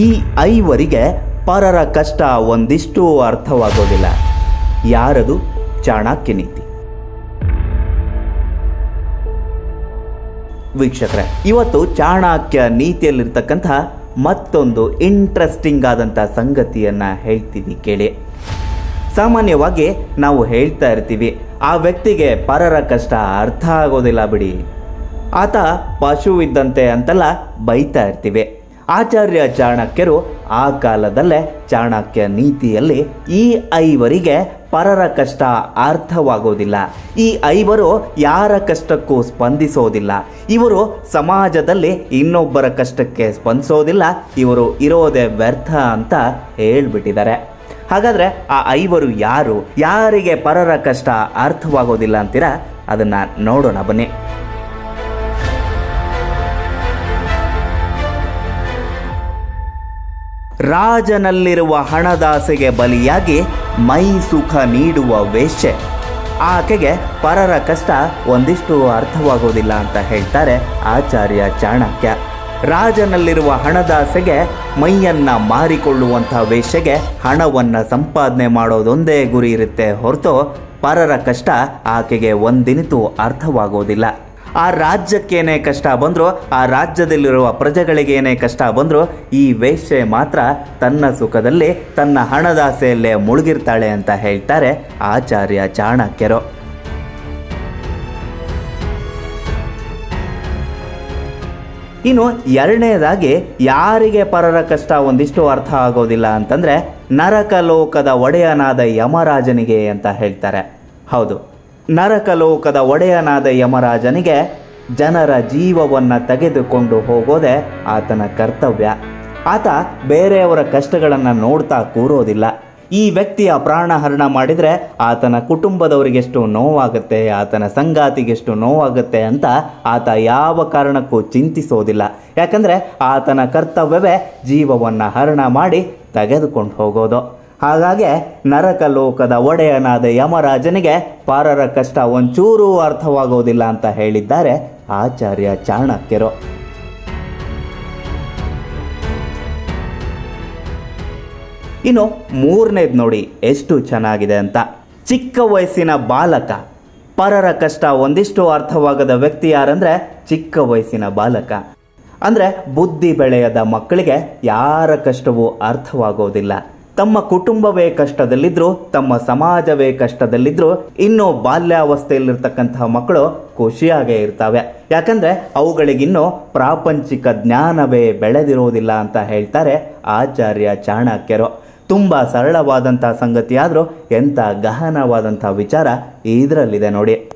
ಈ ಐವರಿಗೆ ಪರರ ಕಷ್ಟ ಒಂದಿಷ್ಟು ಅರ್ಥವಾಗೋದಿಲ್ಲ. ಯಾರದು? ಚಾಣಕ್ಯ ನೀತಿ. ವೀಕ್ಷಕರೇ, ಇವತ್ತು ಚಾಣಕ್ಯ ನೀತಿಯಲ್ಲಿರ್ತಕ್ಕಂಥ ಮತ್ತೊಂದು ಇಂಟ್ರೆಸ್ಟಿಂಗ್ ಆದಂಥ ಸಂಗತಿಯನ್ನು ಹೇಳ್ತೀವಿ ಕೇಳಿ. ಸಾಮಾನ್ಯವಾಗಿ ನಾವು ಹೇಳ್ತಾ ಇರ್ತೀವಿ, ಆ ವ್ಯಕ್ತಿಗೆ ಪರರ ಕಷ್ಟ ಅರ್ಥ ಆಗೋದಿಲ್ಲ ಬಿಡಿ. ಆತ ಪಶು ಇದ್ದಂತೆ ಅಂತೆಲ್ಲ ಬೈತಾ ಇರ್ತೀವಿ. ಆಚಾರ್ಯ ಚಾಣಕ್ಯರು ಆ ಕಾಲದಲ್ಲೇ ಚಾಣಕ್ಯ ನೀತಿಯಲ್ಲಿ ಈ ಐವರಿಗೆ ಪರರ ಕಷ್ಟ ಅರ್ಥವಾಗೋದಿಲ್ಲ. ಈ ಐವರು ಯಾರ ಕಷ್ಟಕ್ಕೂ ಸ್ಪಂದಿಸೋದಿಲ್ಲ. ಇವರು ಸಮಾಜದಲ್ಲಿ ಇನ್ನೊಬ್ಬರ ಕಷ್ಟಕ್ಕೆ ಸ್ಪಂದಿಸೋದಿಲ್ಲ. ಇವರು ಇರೋದೇ ವ್ಯರ್ಥ ಅಂತ ಹೇಳ್ಬಿಟ್ಟಿದ್ದಾರೆ. ಹಾಗಾದರೆ ಆ ಐವರು ಯಾರು? ಯಾರಿಗೆ ಪರರ ಕಷ್ಟ ಅರ್ಥವಾಗೋದಿಲ್ಲ ಅಂತೀರಾ? ಅದನ್ನು ನೋಡೋಣ ಬನ್ನಿ. ರಾಜನಲ್ಲಿರುವ ಹಣದಾಸೆಗೆ ಬಲಿಯಾಗಿ ಮೈ ಸುಖ ನೀಡುವ ವೇಶ್ಯೆ. ಆಕೆಗೆ ಪರರ ಕಷ್ಟ ಒಂದಿಷ್ಟು ಅರ್ಥವಾಗೋದಿಲ್ಲ ಅಂತ ಹೇಳ್ತಾರೆ ಆಚಾರ್ಯ ಚಾಣಕ್ಯ. ರಾಜನಲ್ಲಿರುವ ಹಣದಾಸೆಗೆ ಮೈಯನ್ನ ಮಾರಿಕೊಳ್ಳುವಂಥ ವೇಷೆಗೆ ಹಣವನ್ನು ಸಂಪಾದನೆ ಮಾಡೋದೊಂದೇ ಗುರಿ ಇರುತ್ತೆ ಹೊರತು ಪರರ ಕಷ್ಟ ಆಕೆಗೆ ಒಂದಿನಿತು ಅರ್ಥವಾಗೋದಿಲ್ಲ. ಆ ರಾಜ್ಯಕ್ಕೇನೇ ಕಷ್ಟ ಬಂದರೂ, ಆ ರಾಜ್ಯದಲ್ಲಿರುವ ಪ್ರಜೆಗಳಿಗೇನೇ ಕಷ್ಟ ಬಂದರೂ, ಈ ವೇಶ್ಯೆ ಮಾತ್ರ ತನ್ನ ಸುಖದಲ್ಲಿ, ತನ್ನ ಹಣದಾಸೆಯಲ್ಲೇ ಮುಳುಗಿರ್ತಾಳೆ ಅಂತ ಹೇಳ್ತಾರೆ ಆಚಾರ್ಯ ಚಾಣಕ್ಯರು. ಇನ್ನು ಎರಡನೇದಾಗಿ, ಯಾರಿಗೆ ಪರರ ಕಷ್ಟ ಒಂದಿಷ್ಟು ಅರ್ಥ ಆಗೋದಿಲ್ಲ ಅಂತಂದರೆ ನರಕಲೋಕದ ಒಡೆಯನಾದ ಯಮರಾಜನಿಗೆ ಅಂತ ಹೇಳ್ತಾರೆ. ಹೌದು. ನರಕ ಲೋಕದ ಒಡೆಯನಾದ ಯಮರಾಜನಿಗೆ ಜನರ ಜೀವವನ್ನು ತೆಗೆದುಕೊಂಡು ಹೋಗೋದೇ ಆತನ ಕರ್ತವ್ಯ. ಆತ ಬೇರೆಯವರ ಕಷ್ಟಗಳನ್ನು ನೋಡ್ತಾ ಕೂರೋದಿಲ್ಲ. ಈ ವ್ಯಕ್ತಿಯ ಪ್ರಾಣಹರಣ ಮಾಡಿದರೆ ಆತನ ಕುಟುಂಬದವರಿಗೆಷ್ಟು ನೋವಾಗುತ್ತೆ, ಆತನ ಸಂಗಾತಿಗೆಷ್ಟು ನೋವಾಗುತ್ತೆ ಅಂತ ಆತ ಯಾವ ಕಾರಣಕ್ಕೂ ಚಿಂತಿಸೋದಿಲ್ಲ. ಯಾಕಂದರೆ ಆತನ ಕರ್ತವ್ಯವೇ ಜೀವವನ್ನು ಹರಣ ಮಾಡಿ ತೆಗೆದುಕೊಂಡು ಹೋಗೋದು. ಹಾಗಾಗಿ ನರಕ ಲೋಕದ ಒಡೆಯನಾದ ಯಮರಾಜನಿಗೆ ಪಾರರ ಕಷ್ಟ ಒಂಚೂರೂ ಅರ್ಥವಾಗೋದಿಲ್ಲ ಅಂತ ಹೇಳಿದ್ದಾರೆ ಆಚಾರ್ಯ ಚಾಣಕ್ಯರು. ಇನ್ನು ಮೂರನೇದು ನೋಡಿ ಎಷ್ಟು ಚೆನ್ನಾಗಿದೆ ಅಂತ. ಚಿಕ್ಕ ವಯಸ್ಸಿನ ಬಾಲಕ. ಪರರ ಕಷ್ಟ ಒಂದಿಷ್ಟು ಅರ್ಥವಾಗದ ವ್ಯಕ್ತಿ ಯಾರಂದ್ರೆ ಚಿಕ್ಕ ವಯಸ್ಸಿನ ಬಾಲಕ. ಅಂದರೆ ಬುದ್ಧಿ ಬೆಳೆಯದ ಮಕ್ಕಳಿಗೆ ಯಾರ ಕಷ್ಟವೂ ಅರ್ಥವಾಗೋದಿಲ್ಲ. ತಮ್ಮ ಕುಟುಂಬವೇ ಕಷ್ಟದಲ್ಲಿದ್ರು, ತಮ್ಮ ಸಮಾಜವೇ ಕಷ್ಟದಲ್ಲಿದ್ರು, ಇನ್ನು ಬಾಲ್ಯಾವಸ್ಥೆಯಲ್ಲಿರ್ತಕ್ಕಂತಹ ಮಕ್ಕಳು ಖುಷಿಯಾಗೇ ಇರ್ತವೆ. ಯಾಕಂದ್ರೆ ಅವುಗಳಿಗಿನ್ನೂ ಪ್ರಾಪಂಚಿಕ ಜ್ಞಾನವೇ ಬೆಳೆದಿರೋದಿಲ್ಲ ಅಂತ ಹೇಳ್ತಾರೆ ಆಚಾರ್ಯ ಚಾಣಕ್ಯರು. ತುಂಬ ಸರಳವಾದಂಥ ಸಂಗತಿಯಾದರೂ ಎಂಥ ಗಹನವಾದಂಥ ವಿಚಾರ ಇದರಲ್ಲಿದೆ ನೋಡಿ.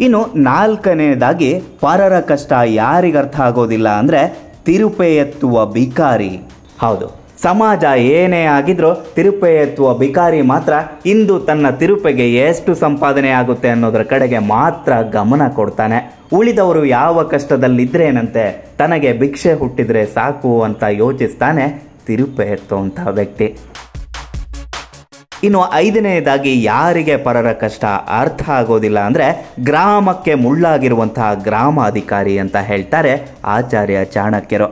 ಇನ್ನು ನಾಲ್ಕನೇದಾಗಿ ಪರರ ಕಷ್ಟ ಯಾರಿಗೆ ಅರ್ಥ ಆಗೋದಿಲ್ಲ ಅಂದರೆ ತಿರುಪೆ ಎತ್ತುವ ಬಿಕಾರಿ ಹೌದು. ಸಮಾಜ ಏನೇ ಆಗಿದ್ರೂ ತಿರುಪೆ ಎತ್ತುವ ಬಿಕಾರಿ ಮಾತ್ರ ಇಂದು ತನ್ನ ತಿರುಪೆಗೆ ಎಷ್ಟು ಸಂಪಾದನೆ ಆಗುತ್ತೆ ಅನ್ನೋದರ ಕಡೆಗೆ ಮಾತ್ರ ಗಮನ ಕೊಡ್ತಾನೆ. ಉಳಿದವರು ಯಾವ ಕಷ್ಟದಲ್ಲಿದ್ರೇನಂತೆ ತನಗೆ ಭಿಕ್ಷೆ ಹುಟ್ಟಿದ್ರೆ ಸಾಕು ಅಂತ ಯೋಚಿಸ್ತಾನೆ ತಿರುಪೆ ಎತ್ತುವಂತಹ ವ್ಯಕ್ತಿ. ಇನ್ನು ಐದನೆಯದಾಗಿ ಯಾರಿಗೆ ಪರರ ಕಷ್ಟ ಅರ್ಥ ಆಗೋದಿಲ್ಲ ಅಂದರೆ ಗ್ರಾಮಕ್ಕೆ ಮುಳ್ಳಾಗಿರುವಂತಹ ಗ್ರಾಮಾಧಿಕಾರಿ ಅಂತ ಹೇಳ್ತಾರೆ ಆಚಾರ್ಯ ಚಾಣಕ್ಯರು.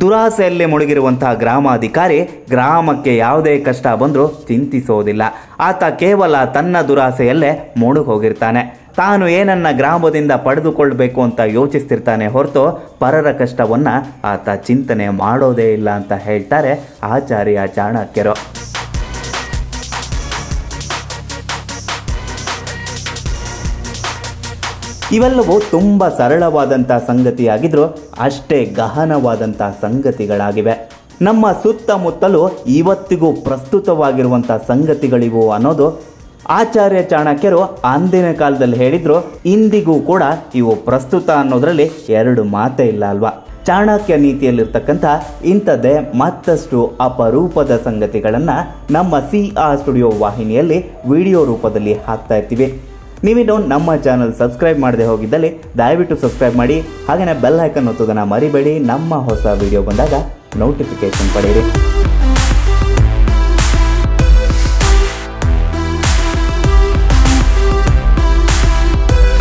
ದುರಾಸೆಯಲ್ಲಿ ಮುಳುಗಿರುವಂತಹ ಗ್ರಾಮಾಧಿಕಾರಿ ಗ್ರಾಮಕ್ಕೆ ಯಾವುದೇ ಕಷ್ಟ ಬಂದರೂ ಚಿಂತಿಸೋದಿಲ್ಲ. ಆತ ಕೇವಲ ತನ್ನ ದುರಾಸೆಯಲ್ಲೇ ಮುಳುಗಿ ಹೋಗಿರ್ತಾನೆ ತಾನು ಏನನ್ನ ಗ್ರಾಮದಿಂದ ಪಡೆದುಕೊಳ್ಬೇಕು ಅಂತ ಯೋಚಿಸ್ತಿರ್ತಾನೆ ಹೊರತು ಪರರ ಕಷ್ಟವನ್ನು ಆತ ಚಿಂತನೆ ಮಾಡೋದೇ ಇಲ್ಲ ಅಂತ ಹೇಳ್ತಾರೆ ಆಚಾರ್ಯ ಚಾಣಕ್ಯರು. ಇವೆಲ್ಲವೂ ತುಂಬ ಸರಳವಾದಂಥ ಸಂಗತಿಯಾಗಿದ್ರೂ ಅಷ್ಟೇ ಗಹನವಾದಂಥ ಸಂಗತಿಗಳಾಗಿವೆ. ನಮ್ಮ ಸುತ್ತಮುತ್ತಲೂ ಇವತ್ತಿಗೂ ಪ್ರಸ್ತುತವಾಗಿರುವಂಥ ಸಂಗತಿಗಳಿವು ಅನ್ನೋದು ಆಚಾರ್ಯ ಚಾಣಕ್ಯರು ಅಂದಿನ ಕಾಲದಲ್ಲಿ ಹೇಳಿದ್ರು, ಇಂದಿಗೂ ಕೂಡ ಇವು ಪ್ರಸ್ತುತ ಅನ್ನೋದರಲ್ಲಿ ಎರಡು ಮಾತೇ ಇಲ್ಲ ಅಲ್ವಾ? ಚಾಣಕ್ಯ ನೀತಿಯಲ್ಲಿರ್ತಕ್ಕಂಥ ಇಂಥದ್ದೇ ಮತ್ತಷ್ಟು ಅಪರೂಪದ ಸಂಗತಿಗಳನ್ನು ನಮ್ಮ ಸಿ ಆರ್ ಸ್ಟುಡಿಯೋ ವಾಹಿನಿಯಲ್ಲಿ ವಿಡಿಯೋ ರೂಪದಲ್ಲಿ ಹಾಕ್ತಾ ಇರ್ತೀವಿ. ನೀವಿನ್ನು ನಮ್ಮ ಚಾನಲ್ ಸಬ್ಸ್ಕ್ರೈಬ್ ಮಾಡದೆ ಹೋಗಿದ್ದಲ್ಲಿ ದಯವಿಟ್ಟು ಸಬ್ಸ್ಕ್ರೈಬ್ ಮಾಡಿ ಹಾಗೆಯೇ ಬೆಲ್ ಐಕನ್ ಒತ್ತೋದನ್ನು ಮರಿಬೇಡಿ. ನಮ್ಮ ಹೊಸ ವಿಡಿಯೋ ಬಂದಾಗ ನೋಟಿಫಿಕೇಶನ್ ಪಡೆಯಿರಿ.